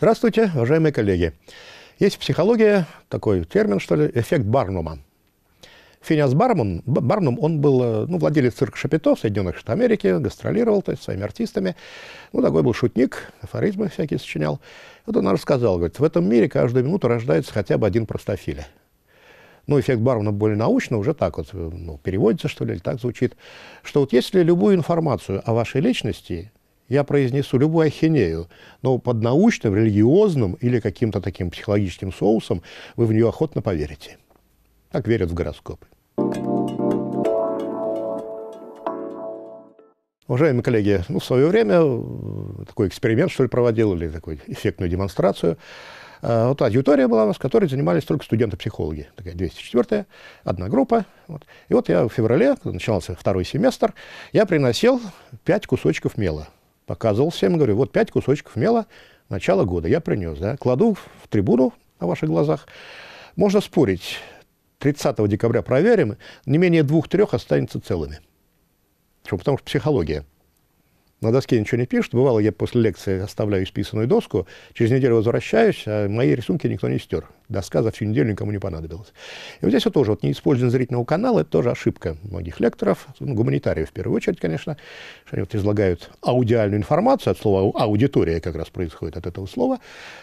Здравствуйте, уважаемые коллеги. Есть в психологии такой термин, что ли, эффект Барнума. Финиас Барнум, Барнум, он был э, ну, владелец цирка Шапито в Соединенных Штатах Америки, гастролировал то есть, своими артистами. Ну, такой был шутник, афоризмы всякие сочинял. Вот он рассказал, говорит, в этом мире каждую минуту рождается хотя бы один простофиля. Ну, эффект Барнума более научно, уже так вот э, ну, переводится, что ли, или так звучит, что вот если любую информацию о вашей личности я произнесу любую ахинею, но под научным, религиозным или каким-то таким психологическим соусом вы в нее охотно поверите. Так верят в гороскопы. Уважаемые коллеги, ну, в свое время э, такой эксперимент, что ли, проводил, или такую эффектную демонстрацию. Э, вот аудитория была у нас, которой занимались только студенты-психологи. Такая 204-я, одна группа. Вот. И вот я в феврале, когда начинался второй семестр, я приносил пять кусочков мела. Показывал всем, говорю, вот пять кусочков мела, начало года я принес. Да? Кладу в трибуну на ваших глазах. Можно спорить, 30 декабря проверим, не менее двух-трех останется целыми. Потому что психология. На доске ничего не пишет. Бывало, я после лекции оставляю исписанную доску, через неделю возвращаюсь, а мои рисунки никто не стер. Доска за всю неделю никому не понадобилась. И вот здесь вот тоже вот неиспользование зрительного канала – это тоже ошибка многих лекторов, ну, гуманитариев в первую очередь, конечно, что они вот излагают аудиальную информацию, от слова аудитория как раз происходит от этого слова,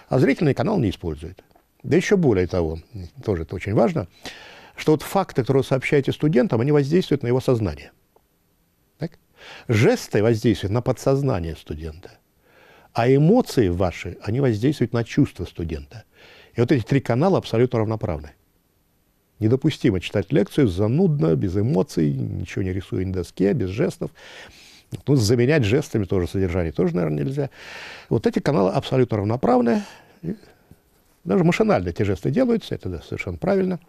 а зрительный канал не использует. Да еще более того, тоже это очень важно, что вот факты, которые вы сообщаете студентам, они воздействуют на его сознание. Жесты воздействуют на подсознание студента, а эмоции ваши, они воздействуют на чувства студента. И вот эти три канала абсолютно равноправны. Недопустимо читать лекцию занудно, без эмоций, ничего не рисуя на доске, без жестов. Ну, заменять жестами тоже содержание тоже, наверное, нельзя. Вот эти каналы абсолютно равноправны. Даже машинально эти жесты делаются, это да, совершенно правильно.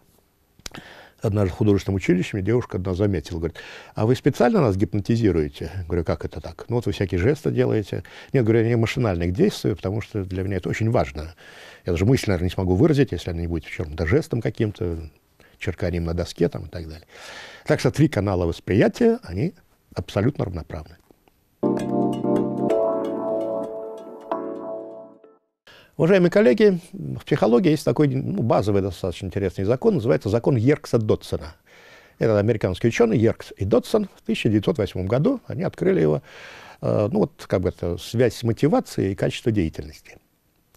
Однажды в художественном училище мне девушка одна заметила, говорит, а вы специально нас гипнотизируете? Говорю, как это так? Ну вот вы всякие жесты делаете. Нет, говорю, я не машинально действую, потому что для меня это очень важно. Я даже мысль, наверное, не смогу выразить, если она не будет в чем-то жестом каким-то, черканием на доске там и так далее. Так что три канала восприятия, они абсолютно равноправны. Уважаемые коллеги, в психологии есть такой ну, базовый достаточно интересный закон, называется закон Йеркса-Дотсона. Это американские ученые Йеркс и Дотсон в 1908 году, они открыли его, э, ну вот как бы это связь мотивации и качества деятельности.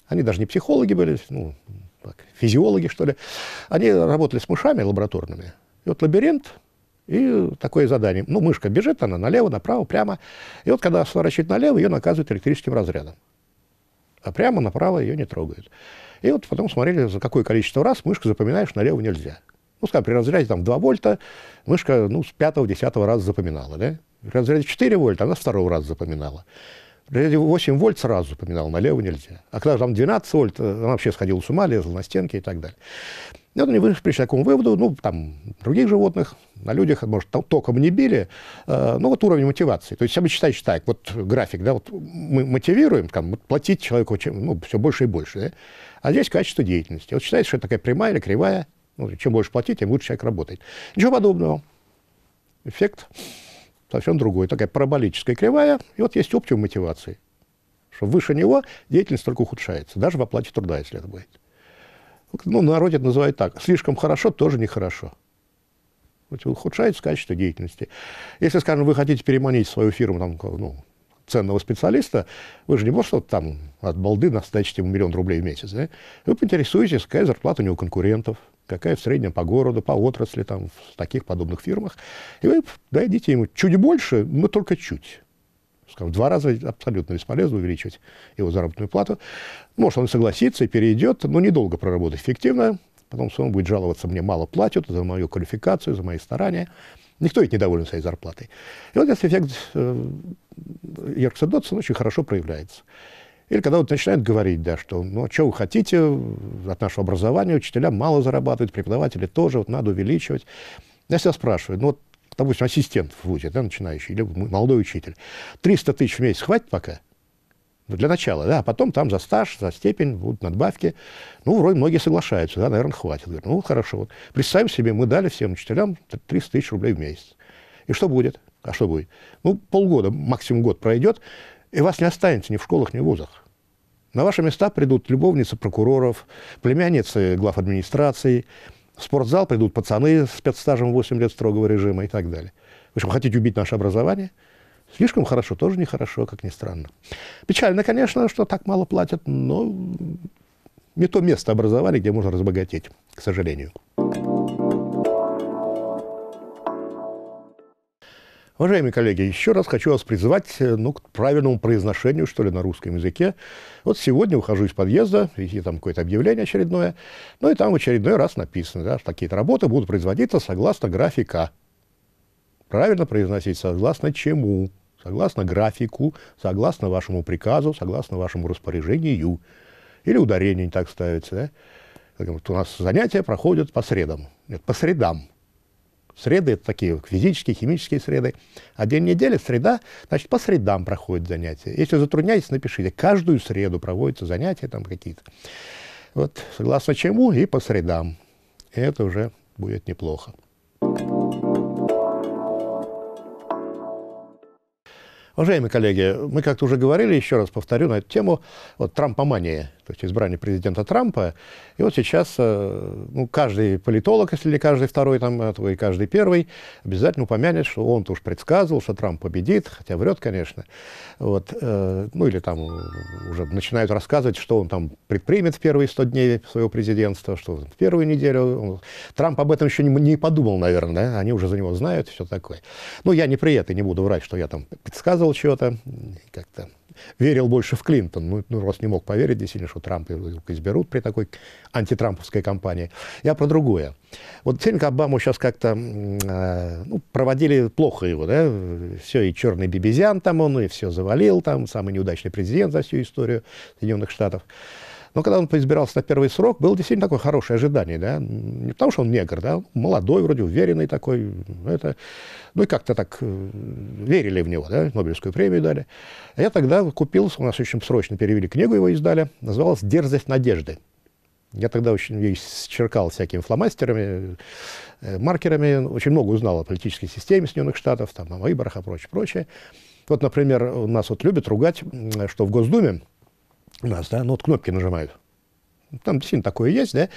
Они даже не психологи были, ну, так, физиологи, что ли. Они работали с мышами лабораторными. И вот лабиринт, и такое задание. Ну, мышка бежит, она налево, направо, прямо. И вот когда сворачивает налево, ее наказывают электрическим разрядом а прямо направо ее не трогают. И вот потом смотрели, за какое количество раз мышку запоминаешь, налево нельзя. Ну, скажем, при разряде там 2 вольта мышка ну, с 5-10 раза запоминала. Да? При разряде 4 вольта она с второго раза запоминала. При разряде 8 вольт сразу запоминала, налево нельзя. А когда там 12 вольт, она вообще сходила с ума, лезла на стенки и так далее. И вот они пришли к такому выводу, ну, там, других животных, на людях, может, током не били, ну, вот уровень мотивации. То есть, вы считаете так, вот график, да, вот мы мотивируем, там, платить человеку чем, ну, все больше и больше, да? а здесь качество деятельности. Вот считается, что это такая прямая или кривая, ну, чем больше платить, тем лучше человек работает. Ничего подобного. Эффект совсем другой, такая параболическая кривая, и вот есть оптимум мотивации, что выше него деятельность только ухудшается, даже в оплате труда, если это будет. Ну, народе это называют так. Слишком хорошо тоже нехорошо. Ухудшается качество деятельности. Если, скажем, вы хотите переманить свою фирму там, ну, ценного специалиста, вы же не можете там от балды назначить ему миллион рублей в месяц. Да? Вы поинтересуетесь, какая зарплата у него конкурентов, какая в среднем по городу, по отрасли, там, в таких подобных фирмах. И вы дадите ему чуть больше, но только чуть скажем, в два раза абсолютно бесполезно увеличивать его заработную плату. Может, он согласится и перейдет, но недолго проработать эффективно, потом он будет жаловаться, мне мало платят за мою квалификацию, за мои старания. Никто ведь недоволен своей зарплатой. И вот этот эффект э, Еркса Дотсон очень хорошо проявляется. Или когда вот начинают говорить, да, что, ну, а что вы хотите от нашего образования, учителя мало зарабатывают, преподаватели тоже, вот надо увеличивать. Я себя спрашиваю, ну, вот допустим, ассистент в ВУЗе, да, начинающий, или молодой учитель, 300 тысяч в месяц хватит пока? Ну, для начала, да, а потом там за стаж, за степень будут надбавки. Ну, вроде многие соглашаются, да, наверное, хватит. Говорят, ну, хорошо, вот представим себе, мы дали всем учителям 300 тысяч рублей в месяц. И что будет? А что будет? Ну, полгода, максимум год пройдет, и вас не останется ни в школах, ни в вузах. На ваши места придут любовницы прокуроров, племянницы глав администрации, в спортзал придут пацаны с спецстажем 8 лет строгого режима и так далее. В общем, хотите убить наше образование? Слишком хорошо, тоже нехорошо, как ни странно. Печально, конечно, что так мало платят, но не то место образования, где можно разбогатеть, к сожалению. Уважаемые коллеги, еще раз хочу вас призвать э, ну, к правильному произношению, что ли, на русском языке. Вот сегодня ухожу из подъезда, и там какое-то объявление очередное, ну и там в очередной раз написано, да, что такие-то работы будут производиться согласно графика. Правильно произносить согласно чему? Согласно графику, согласно вашему приказу, согласно вашему распоряжению. Или ударение не так ставится, да? У нас занятия проходят по средам. Нет, по средам. Среды – это такие физические, химические среды. А день недели, среда, значит, по средам проходят занятия. Если затрудняетесь, напишите. Каждую среду проводятся занятия там какие-то. Вот, согласно чему и по средам. И это уже будет неплохо. Уважаемые коллеги, мы как-то уже говорили, еще раз повторю на эту тему, вот Трампомания, то есть избрание президента Трампа. И вот сейчас э, ну, каждый политолог, если не каждый второй, там, а и каждый первый, обязательно упомянет, что он-то уж предсказывал, что Трамп победит, хотя врет, конечно. Вот, э, ну или там уже начинают рассказывать, что он там предпримет в первые 100 дней своего президентства, что в первую неделю. Трамп об этом еще не, подумал, наверное, да? они уже за него знают, все такое. Ну, я не при этой не буду врать, что я там предсказывал чего-то, как-то верил больше в Клинтон. Ну, ну раз не мог поверить действительно, что Трамп изберут при такой антитрамповской кампании. Я про другое. Вот действительно Обаму сейчас как-то э, ну, проводили плохо его, да, все, и черный бибизян там он, и все завалил там, самый неудачный президент за всю историю Соединенных Штатов. Но когда он поизбирался на первый срок, было действительно такое хорошее ожидание, да, не потому что он негр, да, молодой вроде, уверенный такой, это, ну и как-то так э, верили в него, да, Нобелевскую премию дали. А я тогда купил, у нас очень срочно перевели книгу, его издали, называлась «Дерзость надежды». Я тогда очень черкал всякими фломастерами, э, маркерами, очень много узнал о политической системе Соединенных Штатов, там, о выборах и прочее, прочее. Вот, например, у нас вот любят ругать, что в Госдуме у нас, да, ну вот кнопки нажимают. Там действительно такое есть, да.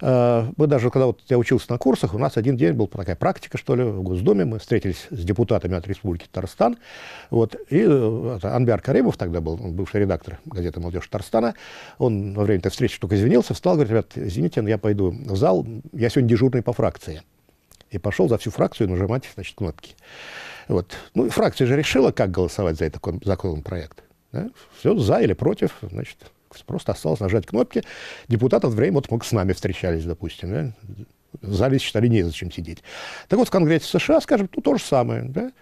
А, мы даже, когда вот я учился на курсах, у нас один день был такая практика, что ли, в Госдуме. Мы встретились с депутатами от Республики Татарстан. Вот, и э, это, Анбиар Каримов тогда был, бывший редактор газеты «Молодежь Татарстана». Он во время этой встречи только извинился, встал, говорит, ребят, извините, но я пойду в зал, я сегодня дежурный по фракции. И пошел за всю фракцию нажимать, значит, кнопки. Вот. Ну, фракция же решила, как голосовать за этот законопроект. Да? Все за или против, значит, просто осталось нажать кнопки. Депутаты в время вот мы с нами встречались, допустим. Да? В зале считали незачем сидеть. Так вот, в Конгрессе США, скажем, ну, то же самое. Да?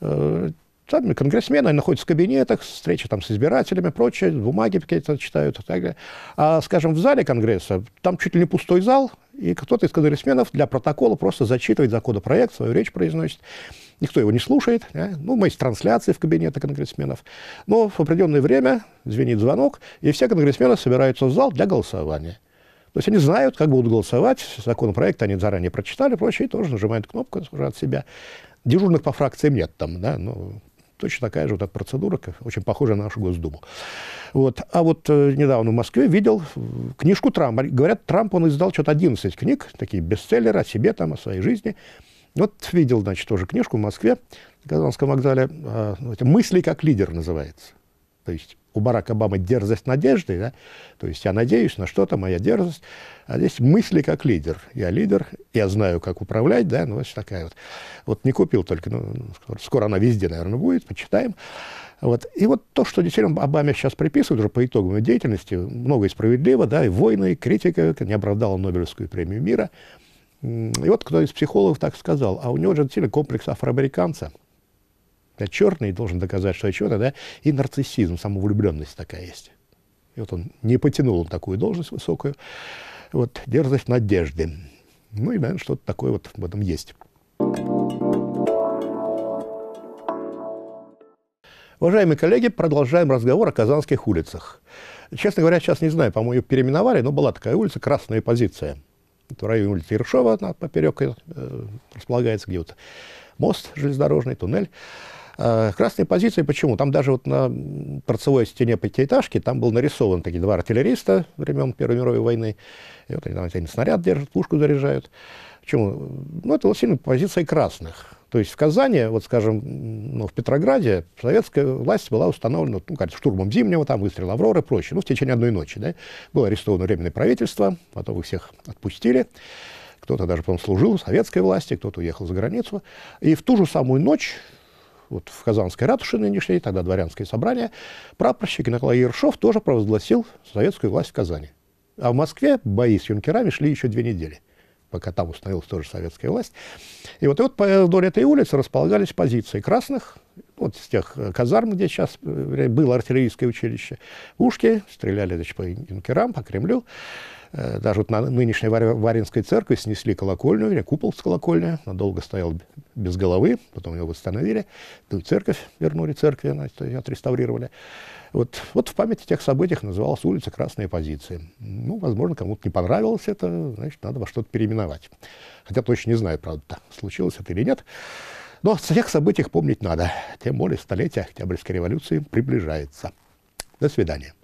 Э, там конгрессмены они находятся в кабинетах, встречи там с избирателями, прочее, бумаги какие-то читают и так далее. А, скажем, в зале Конгресса, там чуть ли не пустой зал, и кто-то из конгрессменов для протокола просто зачитывает законопроект, свою речь произносит. Никто его не слушает. Да? Ну, мы есть трансляции в кабинете конгрессменов. Но в определенное время звенит звонок, и все конгрессмены собираются в зал для голосования. То есть они знают, как будут голосовать, законопроект они заранее прочитали, прочее, и тоже нажимают кнопку уже от себя. Дежурных по фракциям нет там, да, но точно такая же вот эта процедура, очень похожая на нашу Госдуму. Вот. А вот э, недавно в Москве видел книжку Трампа. Говорят, Трамп, он издал что-то 11 книг, такие бестселлеры о себе, там, о своей жизни. Вот видел, значит, тоже книжку в Москве, на Казанском вокзале, э, «Мысли как лидер» называется. То есть у Барака Обамы дерзость надежды, да? то есть я надеюсь на что-то, моя дерзость, а здесь мысли как лидер. Я лидер, я знаю, как управлять, да, ну, вот такая вот. Вот не купил только, ну, скоро она везде, наверное, будет, почитаем. Вот. И вот то, что действительно Обаме сейчас приписывают уже по итогам деятельности, много и справедливо, да, и войны, и критика, не оправдала Нобелевскую премию мира. И вот кто из психологов так сказал, а у него же действительно комплекс афроамериканца – я черный должен доказать, что я черный, да, и нарциссизм, самовлюбленность такая есть. И вот он не потянул такую должность высокую. Вот дерзость надежды. Ну и, наверное, что-то такое вот в этом есть. Уважаемые коллеги, продолжаем разговор о казанских улицах. Честно говоря, сейчас не знаю, по-моему, переименовали, но была такая улица «Красная позиция». В районе улицы Ершова, она поперек э, располагается, где вот мост железнодорожный, туннель. А, красные позиции почему? Там даже вот на торцевой стене пятиэтажки там был нарисован такие два артиллериста времен Первой мировой войны. И вот они, там, снаряд держат, пушку заряжают. Почему? Ну, это сильно позиция красных. То есть в Казани, вот скажем, ну, в Петрограде советская власть была установлена, ну, как штурмом Зимнего, там выстрел Авроры и прочее. Ну, в течение одной ночи, да. Было арестовано временное правительство, потом их всех отпустили. Кто-то даже, по служил в советской власти, кто-то уехал за границу. И в ту же самую ночь вот в Казанской ратуше нынешней, тогда дворянское собрание, прапорщик Николай Ершов тоже провозгласил советскую власть в Казани. А в Москве бои с юнкерами шли еще две недели пока там установилась тоже советская власть. И вот, и вот вдоль этой улицы располагались позиции красных, вот с тех э, казарм, где сейчас э, было артиллерийское училище. Пушки стреляли значит, по юнкерам, по Кремлю. Э, даже вот на нынешней Варинской церкви снесли колокольню, или купол с колокольня. Она долго стоял без головы, потом его восстановили. Ну, церковь вернули церкви, отреставрировали. Вот, вот в памяти тех событий называлась улица Красные позиции. Ну, возможно, кому-то не понравилось это, значит, надо во что-то переименовать. Хотя точно не знаю, правда, случилось это или нет. Но о тех событиях помнить надо. Тем более столетие Октябрьской революции приближается. До свидания.